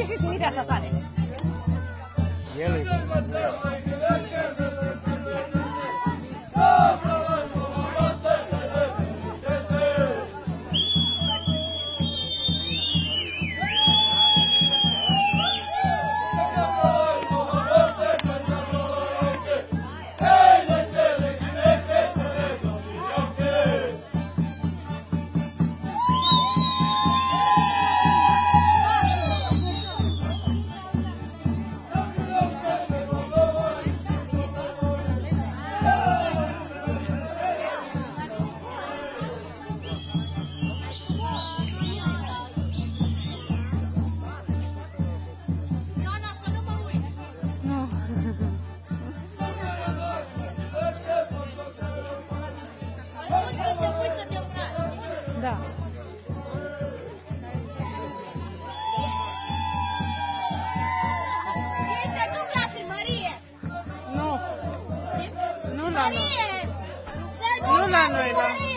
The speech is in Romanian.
Iya, Jeśli pójdę, to parę. Jelej. Da. Se duc la primărie. Nu. Nu la noi. Se duc Nu la noi, la- primărie.